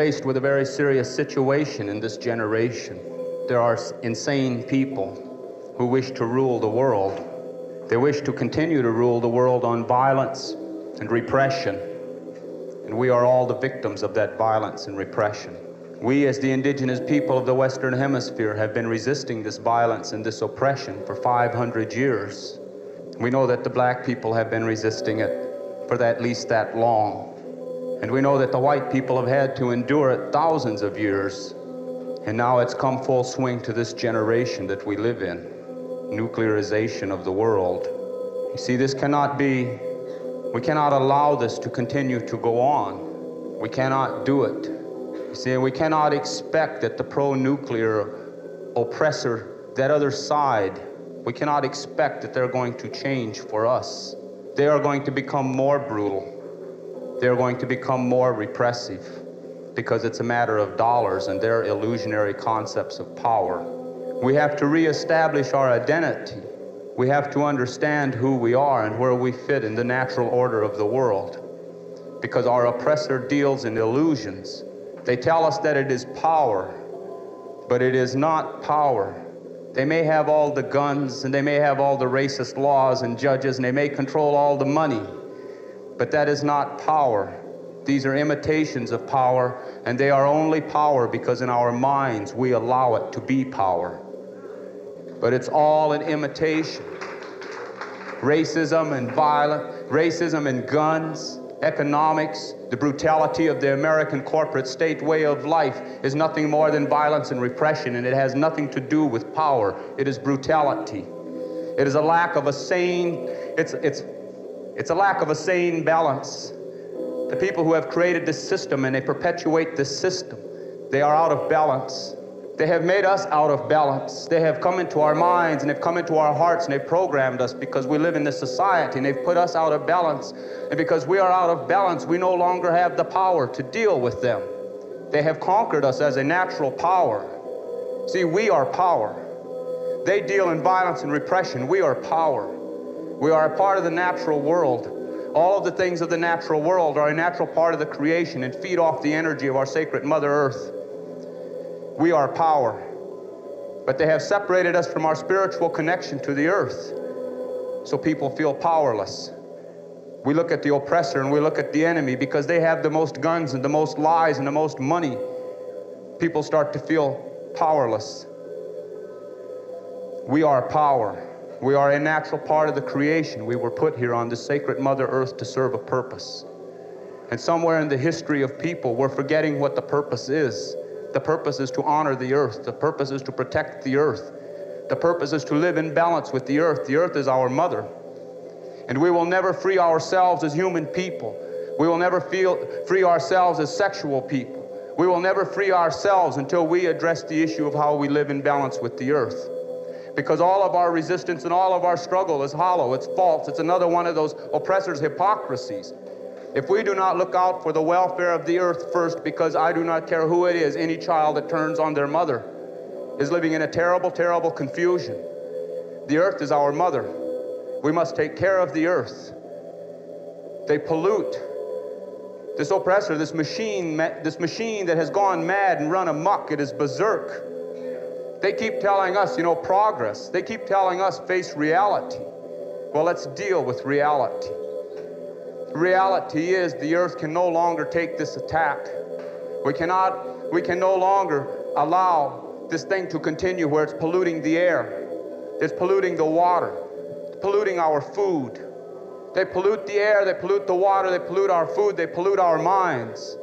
Faced with a very serious situation in this generation. There are insane people who wish to rule the world. They wish to continue to rule the world on violence and repression. And we are all the victims of that violence and repression. We, as the indigenous people of the Western Hemisphere, have been resisting this violence and this oppression for 500 years. We know that the black people have been resisting it for at least that long. And we know that the white people have had to endure it thousands of years. And now it's come full swing to this generation that we live in nuclearization of the world. You see, this cannot be, we cannot allow this to continue to go on. We cannot do it. You see, we cannot expect that the pro nuclear oppressor, that other side, we cannot expect that they're going to change for us. They are going to become more brutal. They're going to become more repressive because it's a matter of dollars and their illusionary concepts of power. We have to reestablish our identity. We have to understand who we are and where we fit in the natural order of the world. Because our oppressor deals in illusions. They tell us that it is power, but it is not power. They may have all the guns and they may have all the racist laws and judges and they may control all the money, but that is not power. These are imitations of power, and they are only power because in our minds we allow it to be power. But it's all an imitation. Racism and violence, racism and guns, economics, the brutality of the American corporate state way of life is nothing more than violence and repression, and it has nothing to do with power. It is brutality. It is a lack of a sane, it's, it's, it's a lack of a sane balance. The people who have created this system and they perpetuate this system, they are out of balance. They have made us out of balance. They have come into our minds and they've come into our hearts and they've programmed us because we live in this society and they've put us out of balance. And because we are out of balance, we no longer have the power to deal with them. They have conquered us as a natural power. See, we are power. They deal in violence and repression. We are power. We are a part of the natural world. All of the things of the natural world are a natural part of the creation and feed off the energy of our sacred Mother Earth. We are power. But they have separated us from our spiritual connection to the earth. So people feel powerless. We look at the oppressor and we look at the enemy because they have the most guns and the most lies and the most money. People start to feel powerless. We are power. We are a natural part of the creation. We were put here on this sacred Mother Earth to serve a purpose. And somewhere in the history of people, we're forgetting what the purpose is. The purpose is to honor the earth. The purpose is to protect the earth. The purpose is to live in balance with the earth. The earth is our mother. And we will never free ourselves as human people. We will never feel, free ourselves as sexual people. We will never free ourselves until we address the issue of how we live in balance with the earth. Because all of our resistance and all of our struggle is hollow, it's false, it's another one of those oppressors' hypocrisies. If we do not look out for the welfare of the earth first, because I do not care who it is, any child that turns on their mother is living in a terrible, terrible confusion. The earth is our mother. We must take care of the earth. They pollute. This oppressor, this machine, this machine that has gone mad and run amok, it is berserk. They keep telling us, you know, progress. They keep telling us face reality. Well, let's deal with reality reality is the earth can no longer take this attack. We cannot, we can no longer allow this thing to continue where it's polluting the air, it's polluting the water, it's polluting our food. They pollute the air, they pollute the water, they pollute our food, they pollute our minds.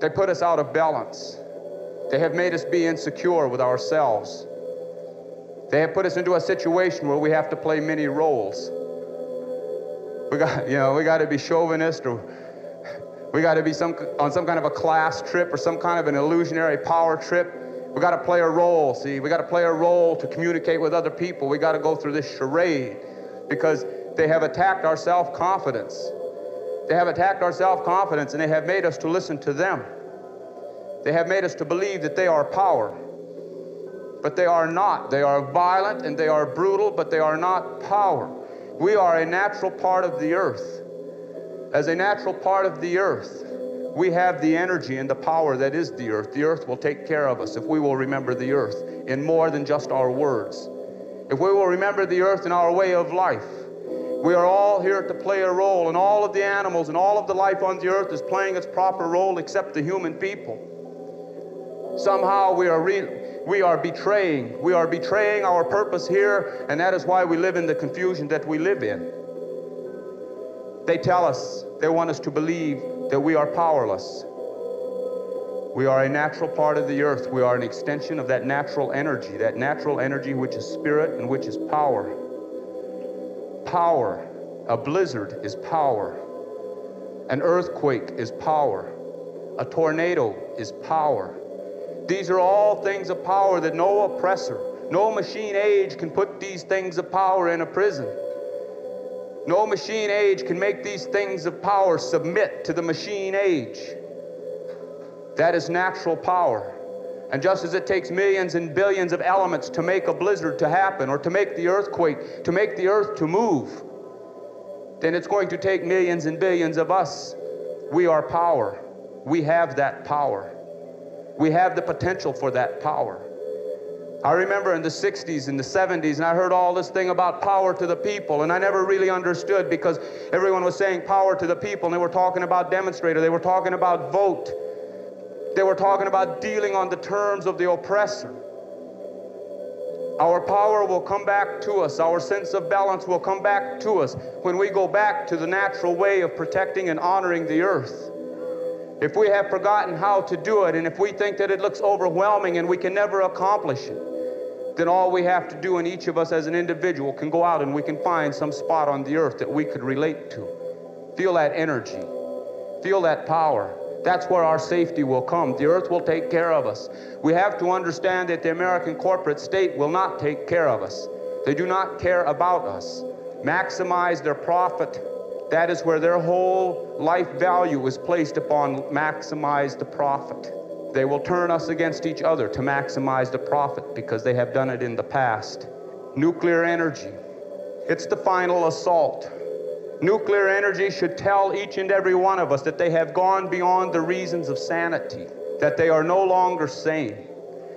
They put us out of balance. They have made us be insecure with ourselves. They have put us into a situation where we have to play many roles. We got, you know, we got to be chauvinist or we got to be some, on some kind of a class trip or some kind of an illusionary power trip. We got to play a role, see? We got to play a role to communicate with other people. We got to go through this charade because they have attacked our self confidence. They have attacked our self confidence and they have made us to listen to them. They have made us to believe that they are power. But they are not. They are violent and they are brutal, but they are not power. We are a natural part of the earth. As a natural part of the earth, We have the energy and the power that is the earth. The earth will take care of us if we will remember the earth in more than just our words. If we will remember the earth in our way of life. We are all here to play a role, and all of the animals and all of the life on the earth is playing its proper role except the human people. Somehow we are re- we are betraying. We are betraying our purpose here, and that is why we live in the confusion that we live in. They tell us, they want us to believe that we are powerless. We are a natural part of the earth. We are an extension of that natural energy, that natural energy which is spirit and which is power. Power. A blizzard is power. An earthquake is power. A tornado is power. These are all things of power that no oppressor, no machine age can put these things of power in a prison. No machine age can make these things of power submit to the machine age. That is natural power. And just as it takes millions and billions of elements to make a blizzard to happen or to make the earthquake, to make the earth to move, then it's going to take millions and billions of us. We are power. We have that power. We have the potential for that power. I remember in the 60s and the 70s, and I heard all this thing about power to the people, and I never really understood because everyone was saying power to the people, and they were talking about demonstrator, they were talking about vote, they were talking about dealing on the terms of the oppressor. Our power will come back to us, our sense of balance will come back to us when we go back to the natural way of protecting and honoring the earth. If we have forgotten how to do it, and if we think that it looks overwhelming and we can never accomplish it, then all we have to do, and each of us as an individual can go out and we can find some spot on the earth that we could relate to. Feel that energy, feel that power. That's where our safety will come. The earth will take care of us. We have to understand that the American corporate state will not take care of us. They do not care about us. Maximize their profit that is where their whole life value is placed upon maximize the profit. They will turn us against each other to maximize the profit because they have done it in the past. Nuclear energy. It's the final assault. Nuclear energy should tell each and every one of us that they have gone beyond the reasons of sanity, that they are no longer sane,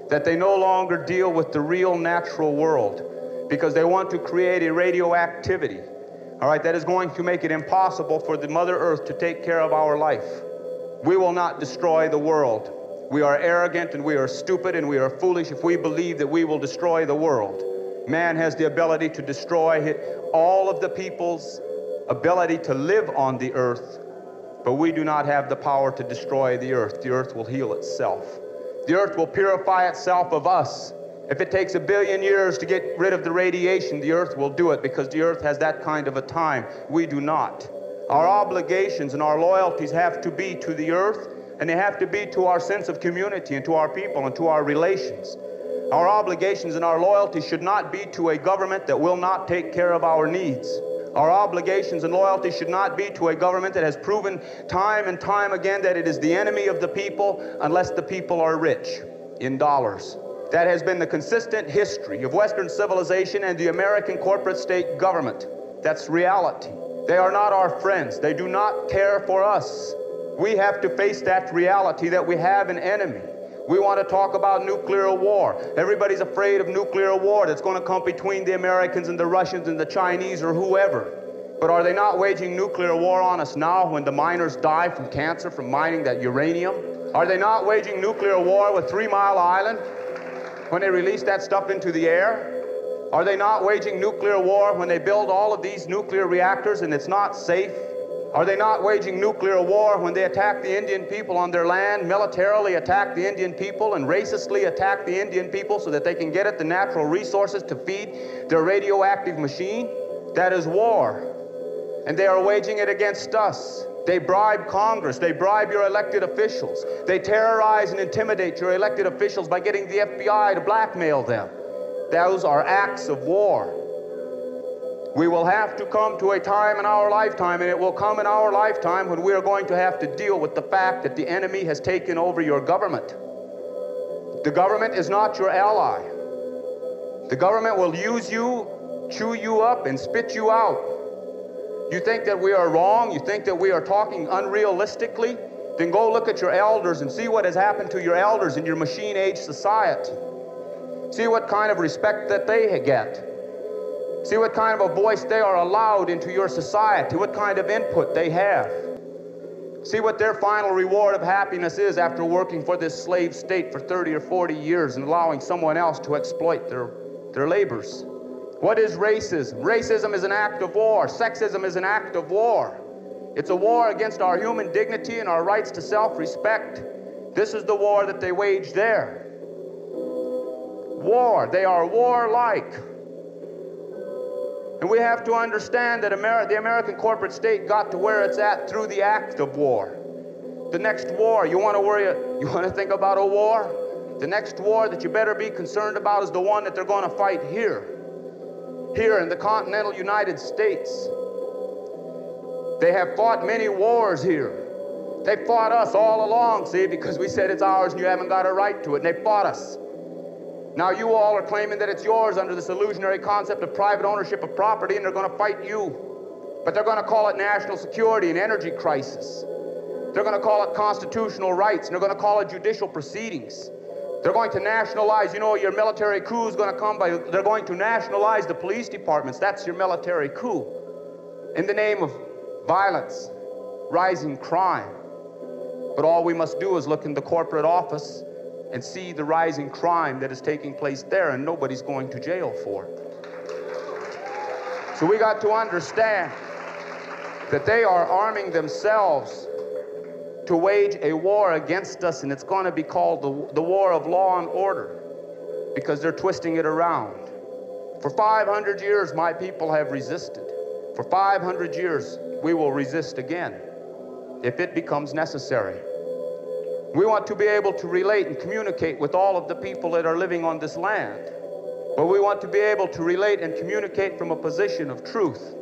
that they no longer deal with the real natural world because they want to create a radioactivity all right, that is going to make it impossible for the Mother Earth to take care of our life. We will not destroy the world. We are arrogant and we are stupid and we are foolish if we believe that we will destroy the world. Man has the ability to destroy all of the people's ability to live on the earth, but we do not have the power to destroy the earth. The earth will heal itself. The earth will purify itself of us if it takes a billion years to get rid of the radiation, the earth will do it because the earth has that kind of a time. We do not. Our obligations and our loyalties have to be to the earth and they have to be to our sense of community and to our people and to our relations. Our obligations and our loyalty should not be to a government that will not take care of our needs. Our obligations and loyalty should not be to a government that has proven time and time again that it is the enemy of the people unless the people are rich in dollars. That has been the consistent history of Western civilization and the American corporate state government. That's reality. They are not our friends. They do not care for us. We have to face that reality that we have an enemy. We want to talk about nuclear war. Everybody's afraid of nuclear war that's going to come between the Americans and the Russians and the Chinese or whoever. But are they not waging nuclear war on us now when the miners die from cancer from mining that uranium? Are they not waging nuclear war with Three Mile Island? When they release that stuff into the air? Are they not waging nuclear war when they build all of these nuclear reactors and it's not safe? Are they not waging nuclear war when they attack the Indian people on their land, militarily attack the Indian people, and racistly attack the Indian people so that they can get at the natural resources to feed their radioactive machine? That is war. And they are waging it against us. They bribe Congress. They bribe your elected officials. They terrorize and intimidate your elected officials by getting the FBI to blackmail them. Those are acts of war. We will have to come to a time in our lifetime, and it will come in our lifetime when we are going to have to deal with the fact that the enemy has taken over your government. The government is not your ally. The government will use you, chew you up, and spit you out. You think that we are wrong? You think that we are talking unrealistically? then go look at your elders and see what has happened to your elders in your machine age society. See what kind of respect that they get. See what kind of a voice they are allowed into your society, what kind of input they have. See what their final reward of happiness is after working for this slave state for 30 or 40 years and allowing someone else to exploit their, their labors. What is racism? Racism is an act of war. Sexism is an act of war. It's a war against our human dignity and our rights to self respect. This is the war that they wage there. War. They are warlike. And we have to understand that the American corporate state got to where it's at through the act of war. The next war, you want to worry, you want to think about a war? The next war that you better be concerned about is the one that they're going to fight here. Here in the continental United States. They have fought many wars here. They fought us all along, see, because we said it's ours and you haven't got a right to it, and they fought us. Now you all are claiming that it's yours under this illusionary concept of private ownership of property, and they're going to fight you. But they're going to call it national security and energy crisis. They're going to call it constitutional rights, and they're going to call it judicial proceedings. They're going to nationalize, you know, your military coup is going to come by, they're going to nationalize the police departments. That's your military coup. In the name of violence, rising crime. But all we must do is look in the corporate office and see the rising crime that is taking place there, and nobody's going to jail for it. So we got to understand that they are arming themselves to wage a war against us, and it's going to be called the, the war of law and order because they're twisting it around. For 500 years, my people have resisted. For 500 years, we will resist again if it becomes necessary. We want to be able to relate and communicate with all of the people that are living on this land. But we want to be able to relate and communicate from a position of truth.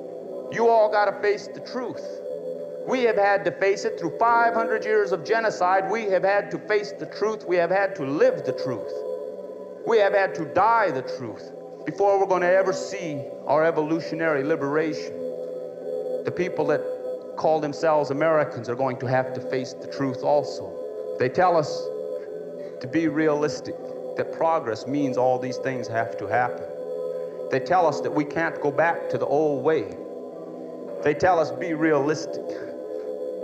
You all got to face the truth. We have had to face it through 500 years of genocide. We have had to face the truth. We have had to live the truth. We have had to die the truth before we're going to ever see our evolutionary liberation. The people that call themselves Americans are going to have to face the truth also. They tell us to be realistic, that progress means all these things have to happen. They tell us that we can't go back to the old way. They tell us be realistic.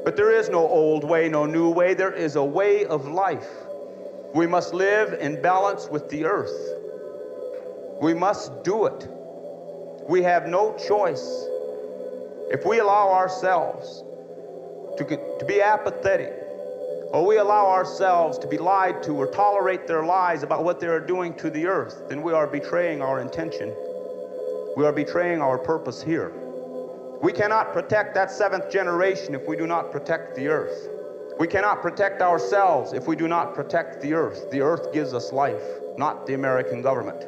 But there is no old way, no new way. There is a way of life. We must live in balance with the earth. We must do it. We have no choice. If we allow ourselves to, to be apathetic, or we allow ourselves to be lied to or tolerate their lies about what they are doing to the earth, then we are betraying our intention. We are betraying our purpose here. We cannot protect that seventh generation if we do not protect the earth. We cannot protect ourselves if we do not protect the earth. The earth gives us life, not the American government.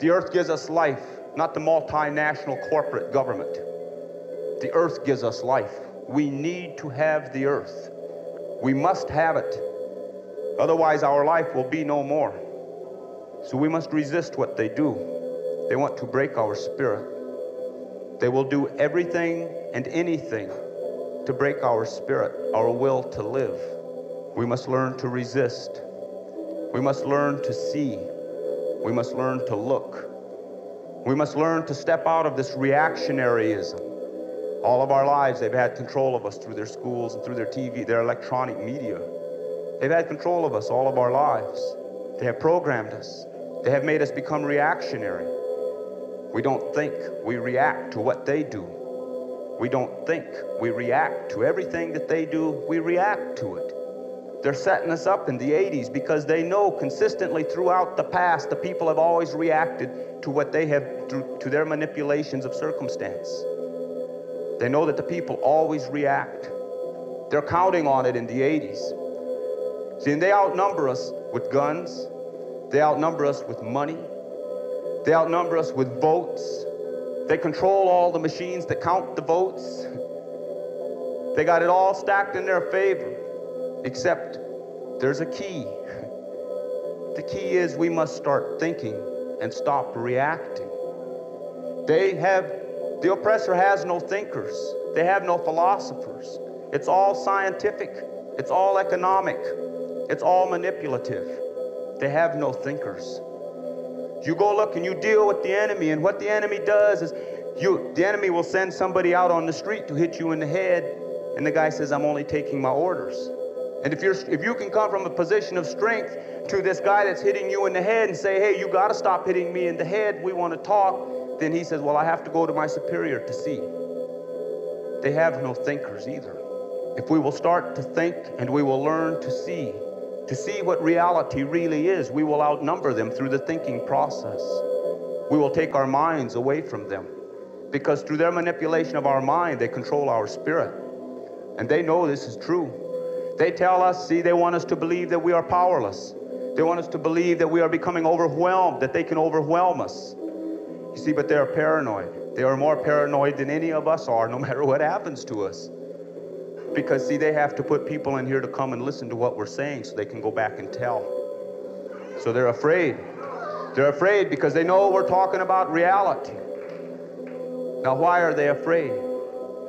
The earth gives us life, not the multinational corporate government. The earth gives us life. We need to have the earth. We must have it. Otherwise, our life will be no more. So we must resist what they do. They want to break our spirit. They will do everything and anything to break our spirit, our will to live. We must learn to resist. We must learn to see. We must learn to look. We must learn to step out of this reactionaryism. All of our lives, they've had control of us through their schools and through their TV, their electronic media. They've had control of us all of our lives. They have programmed us. They have made us become reactionary. We don't think, we react to what they do. We don't think, we react to everything that they do, we react to it. They're setting us up in the 80s because they know consistently throughout the past the people have always reacted to what they have, to their manipulations of circumstance. They know that the people always react. They're counting on it in the 80s. See, and they outnumber us with guns, they outnumber us with money, they outnumber us with votes. They control all the machines that count the votes. They got it all stacked in their favor, except there's a key. The key is we must start thinking and stop reacting. They have, the oppressor has no thinkers, they have no philosophers. It's all scientific. It's all economic. It's all manipulative. They have no thinkers. You go look and you deal with the enemy, and what the enemy does is you the enemy will send somebody out on the street to hit you in the head, and the guy says, I'm only taking my orders. And if you're if you can come from a position of strength to this guy that's hitting you in the head and say, Hey, you gotta stop hitting me in the head, we want to talk, then he says, Well, I have to go to my superior to see. They have no thinkers either. If we will start to think and we will learn to see, to see what reality really is, we will outnumber them through the thinking process. We will take our minds away from them because through their manipulation of our mind, they control our spirit. And they know this is true. They tell us, see, they want us to believe that we are powerless. They want us to believe that we are becoming overwhelmed, that they can overwhelm us. You see, but they're paranoid. They are more paranoid than any of us are, no matter what happens to us. Because, see, they have to put people in here to come and listen to what we're saying so they can go back and tell. So they're afraid. They're afraid because they know we're talking about reality. Now, why are they afraid?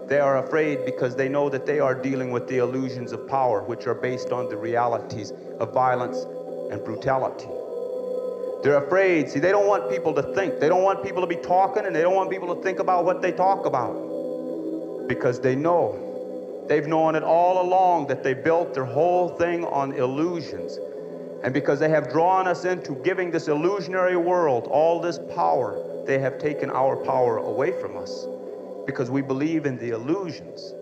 They are afraid because they know that they are dealing with the illusions of power, which are based on the realities of violence and brutality. They're afraid. See, they don't want people to think. They don't want people to be talking, and they don't want people to think about what they talk about. Because they know. They've known it all along that they built their whole thing on illusions. And because they have drawn us into giving this illusionary world all this power, they have taken our power away from us because we believe in the illusions.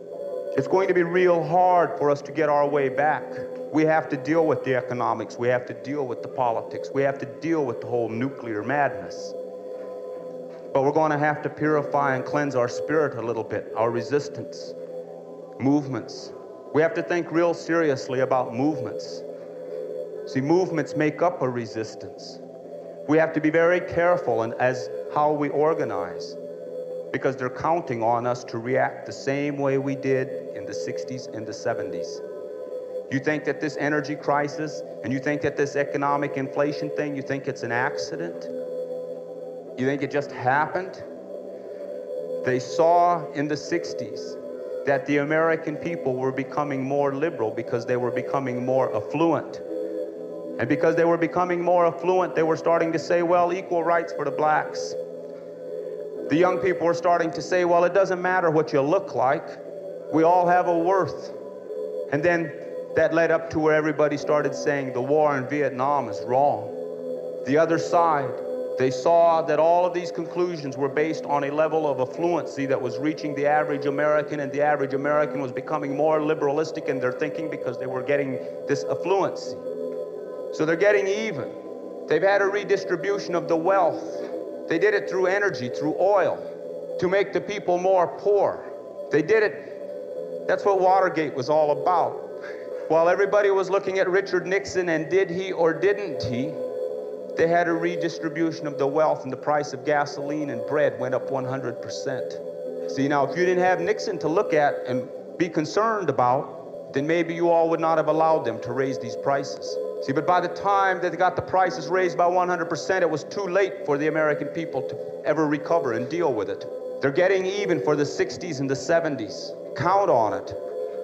It's going to be real hard for us to get our way back. We have to deal with the economics. We have to deal with the politics. We have to deal with the whole nuclear madness. But we're going to have to purify and cleanse our spirit a little bit, our resistance, movements. We have to think real seriously about movements. See, movements make up a resistance. We have to be very careful and as how we organize because they're counting on us to react the same way we did in the 60s and the 70s. You think that this energy crisis and you think that this economic inflation thing, you think it's an accident? You think it just happened? They saw in the 60s that the American people were becoming more liberal because they were becoming more affluent. And because they were becoming more affluent, they were starting to say, well, equal rights for the blacks, the young people were starting to say, well, it doesn't matter what you look like. We all have a worth. And then that led up to where everybody started saying the war in Vietnam is wrong. The other side, they saw that all of these conclusions were based on a level of affluency that was reaching the average American, and the average American was becoming more liberalistic in their thinking because they were getting this affluency. So they're getting even. They've had a redistribution of the wealth. They did it through energy, through oil, to make the people more poor. They did it, that's what Watergate was all about. While everybody was looking at Richard Nixon and did he or didn't he, they had a redistribution of the wealth and the price of gasoline and bread went up 100%. See, now if you didn't have Nixon to look at and be concerned about, then maybe you all would not have allowed them to raise these prices. See, but by the time that they got the prices raised by 100%, it was too late for the American people to ever recover and deal with it. They're getting even for the 60s and the 70s. Count on it.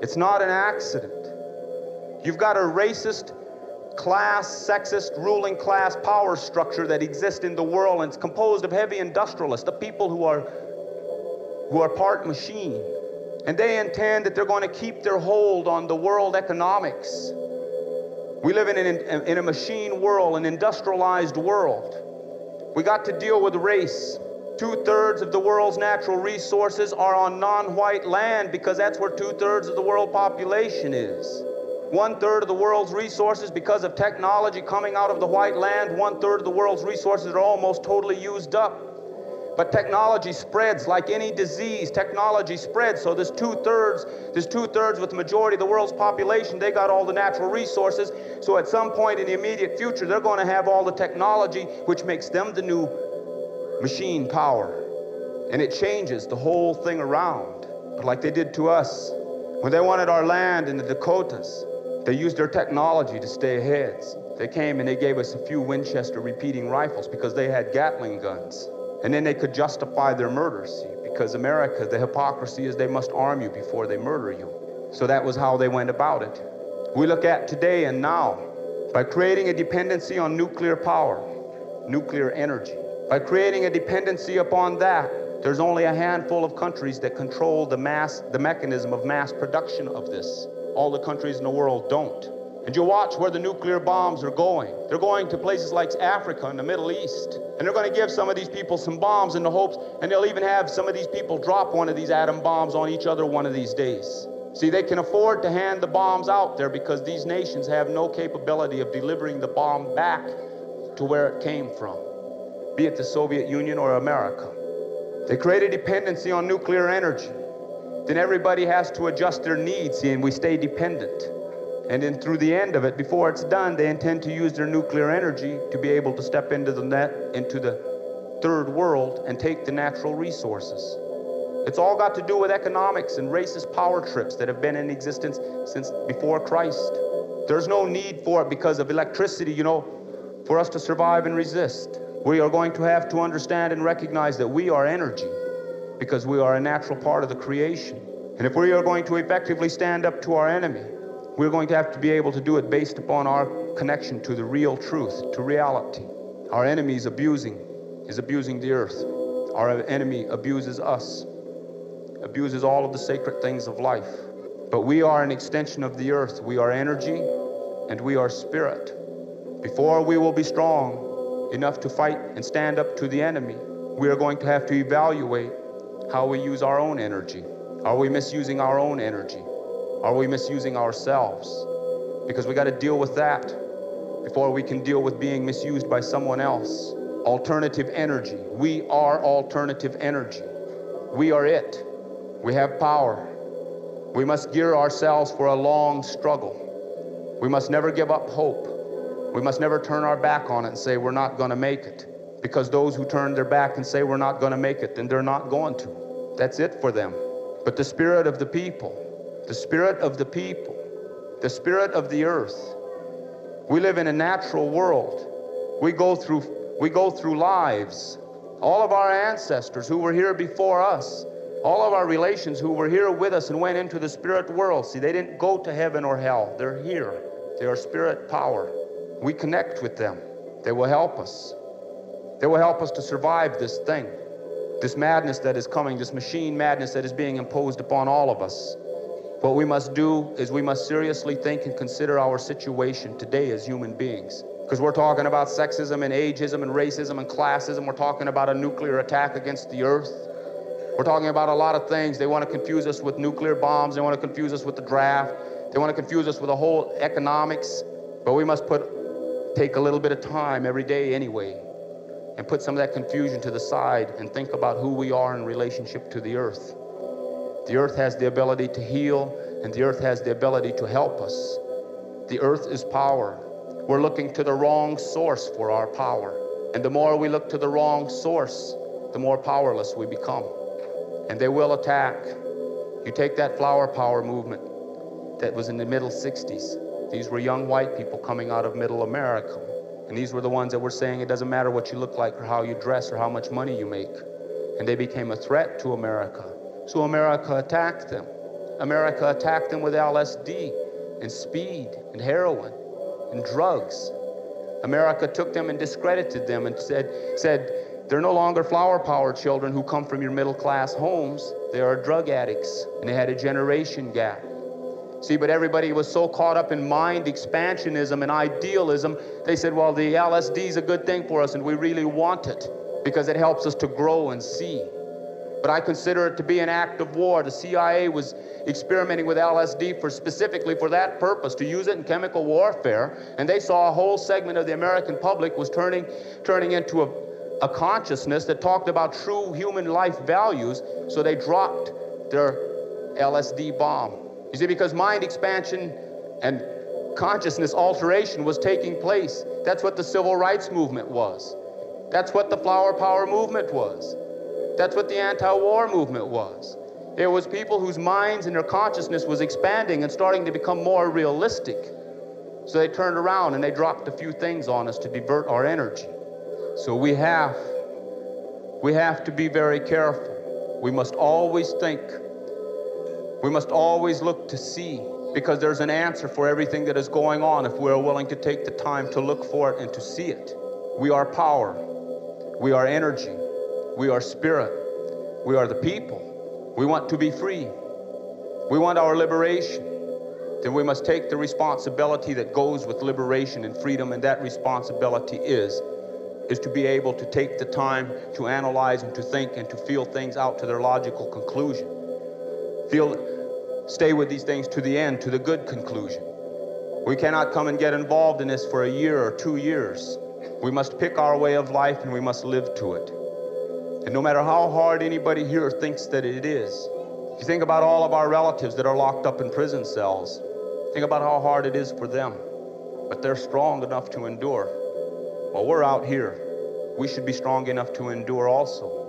It's not an accident. You've got a racist, class, sexist, ruling class power structure that exists in the world, and it's composed of heavy industrialists, the people who are, who are part machine. And they intend that they're going to keep their hold on the world economics we live in, an, in a machine world, an industrialized world. We got to deal with race. Two thirds of the world's natural resources are on non white land because that's where two thirds of the world population is. One third of the world's resources, because of technology coming out of the white land, one third of the world's resources are almost totally used up. But technology spreads like any disease. Technology spreads. So there's two thirds, there's two thirds with the majority of the world's population. They got all the natural resources. So at some point in the immediate future, they're going to have all the technology, which makes them the new machine power. And it changes the whole thing around. But like they did to us, when they wanted our land in the Dakotas, they used their technology to stay ahead. They came and they gave us a few Winchester repeating rifles because they had Gatling guns. And then they could justify their murders, because America, the hypocrisy is they must arm you before they murder you. So that was how they went about it. we look at today and now by creating a dependency on nuclear power, nuclear energy. By creating a dependency upon that, there's only a handful of countries that control the mass, the mechanism of mass production of this. All the countries in the world don't. And you watch where the nuclear bombs are going. They're going to places like Africa and the Middle East. And they're going to give some of these people some bombs in the hopes, and they'll even have some of these people drop one of these atom bombs on each other one of these days. See, they can afford to hand the bombs out there because these nations have no capability of delivering the bomb back to where it came from, be it the Soviet Union or America. They create a dependency on nuclear energy. Then everybody has to adjust their needs, and we stay dependent. And then through the end of it, before it's done, they intend to use their nuclear energy to be able to step into the net, into the third world and take the natural resources. It's all got to do with economics and racist power trips that have been in existence since before Christ. There's no need for it because of electricity, you know, for us to survive and resist. We are going to have to understand and recognize that we are energy because we are a natural part of the creation. And if we are going to effectively stand up to our enemy, we're going to have to be able to do it based upon our connection to the real truth, to reality. Our enemy is abusing, is abusing the earth. Our enemy abuses us, abuses all of the sacred things of life. But we are an extension of the earth. We are energy and we are spirit. Before we will be strong, enough to fight and stand up to the enemy, we are going to have to evaluate how we use our own energy. Are we misusing our own energy? Are we misusing ourselves? Because we got to deal with that before we can deal with being misused by someone else. Alternative energy. We are alternative energy. We are it. We have power. We must gear ourselves for a long struggle. We must never give up hope. We must never turn our back on it and say we're not going to make it. Because those who turn their back and say we're not going to make it, then they're not going to. That's it for them. But the spirit of the people, the spirit of the people, the spirit of the earth, we live in a natural world. We go through, we go through lives. All of our ancestors who were here before us, all of our relations who were here with us and went into the spirit world, see, they didn't go to heaven or hell. They're here. They are spirit power we connect with them. They will help us. They will help us to survive this thing, this madness that is coming, this machine madness that is being imposed upon all of us. What we must do is we must seriously think and consider our situation today as human beings. Because we're talking about sexism and ageism and racism and classism. We're talking about a nuclear attack against the earth. We're talking about a lot of things. They want to confuse us with nuclear bombs. They want to confuse us with the draft. They want to confuse us with the whole economics. But we must put take a little bit of time every day anyway and put some of that confusion to the side and think about who we are in relationship to the earth. The earth has the ability to heal and the earth has the ability to help us. The earth is power. We're looking to the wrong source for our power. And the more we look to the wrong source, the more powerless we become. And they will attack. You take that flower power movement that was in the middle 60s. These were young white people coming out of middle America. And these were the ones that were saying it doesn't matter what you look like or how you dress or how much money you make. And they became a threat to America. So America attacked them. America attacked them with LSD and speed and heroin and drugs. America took them and discredited them and said, said they're no longer flower power children who come from your middle class homes. They are drug addicts. And they had a generation gap. See, but everybody was so caught up in mind expansionism and idealism, they said, well, the LSD is a good thing for us and we really want it because it helps us to grow and see. But I consider it to be an act of war. The CIA was experimenting with LSD for specifically for that purpose, to use it in chemical warfare. And they saw a whole segment of the American public was turning, turning into a, a consciousness that talked about true human life values. So they dropped their LSD bomb. You see, because mind expansion and consciousness alteration was taking place. That's what the civil rights movement was. That's what the flower power movement was. That's what the anti-war movement was. It was people whose minds and their consciousness was expanding and starting to become more realistic. So they turned around and they dropped a few things on us to divert our energy. So we have, we have to be very careful. We must always think we must always look to see Because there's an answer for everything that is going on if we're willing to take the time to look for it and to see it. We are power. We are energy. We are spirit. We are the people. We want to be free. We want our liberation. Then we must take the responsibility that goes with liberation and freedom, and that responsibility is is to be able to take the time to analyze and to think and to feel things out to their logical conclusion. Feel stay with these things to the end, to the good conclusion. We cannot come and get involved in this for a year or two years. We must pick our way of life and we must live to it. And no matter how hard anybody here thinks that it is, if you think about all of our relatives that are locked up in prison cells, think about how hard it is for them. But they're strong enough to endure. Well, we're out here. We should be strong enough to endure also.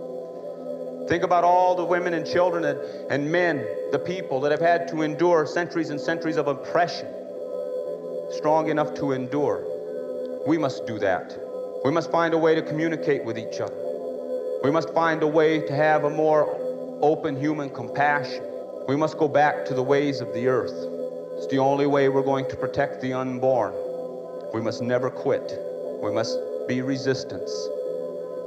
Think about all the women and children and, and men, the people that have had to endure centuries and centuries of oppression, strong enough to endure. We must do that. We must find a way to communicate with each other. We must find a way to have a more open human compassion. We must go back to the ways of the earth. It's the only way we're going to protect the unborn. We must never quit. We must be resistance.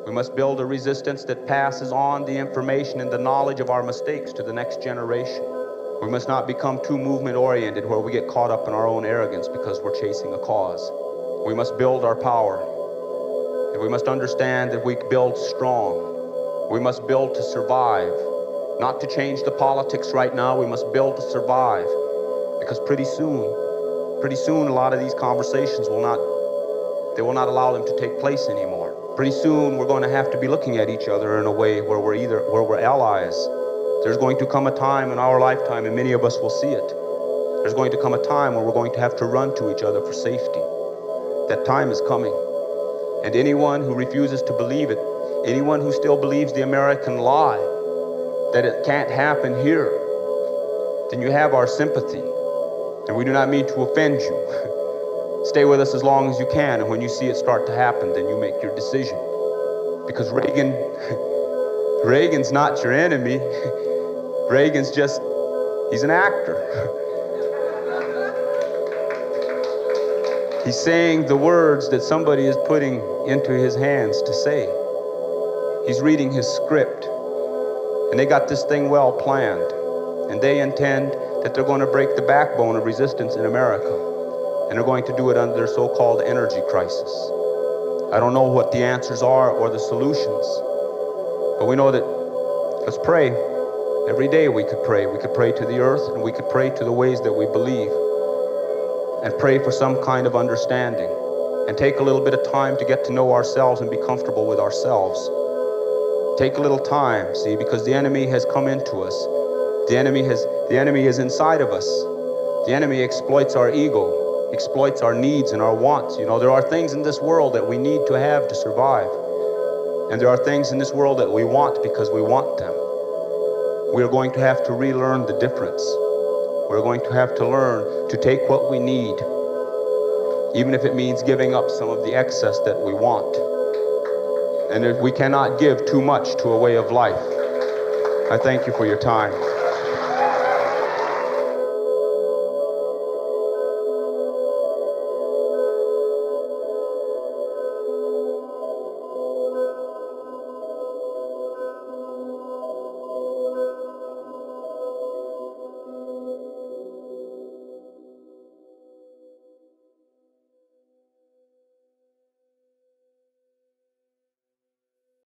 We must build a resistance that passes on the information and the knowledge of our mistakes to the next generation. We must not become too movement oriented where we get caught up in our own arrogance because we're chasing a cause. We must build our power. And we must understand that we build strong. We must build to survive, not to change the politics right now. We must build to survive because pretty soon, pretty soon, a lot of these conversations will not, they will not allow them to take place anymore. Pretty soon we're going to have to be looking at each other in a way where we're either where we're allies. There's going to come a time in our lifetime, and many of us will see it. There's going to come a time where we're going to have to run to each other for safety. That time is coming. And anyone who refuses to believe it, anyone who still believes the American lie that it can't happen here, then you have our sympathy. And we do not mean to offend you. Stay with us as long as you can, and when you see it start to happen, then you make your decision. Because Reagan, Reagan's not your enemy. Reagan's just, he's an actor. he's saying the words that somebody is putting into his hands to say. He's reading his script. And they got this thing well planned. And they intend that they're going to break the backbone of resistance in America and they're going to do it under their so-called energy crisis. I don't know what the answers are or the solutions, but we know that, let's pray. Every day we could pray. We could pray to the earth and we could pray to the ways that we believe and pray for some kind of understanding and take a little bit of time to get to know ourselves and be comfortable with ourselves. Take a little time, see, because the enemy has come into us. The enemy has the enemy is inside of us. The enemy exploits our ego exploits our needs and our wants. You know, there are things in this world that we need to have to survive. And there are things in this world that we want because we want them. We are going to have to relearn the difference. We're going to have to learn to take what we need, even if it means giving up some of the excess that we want. And if we cannot give too much to a way of life. I thank you for your time.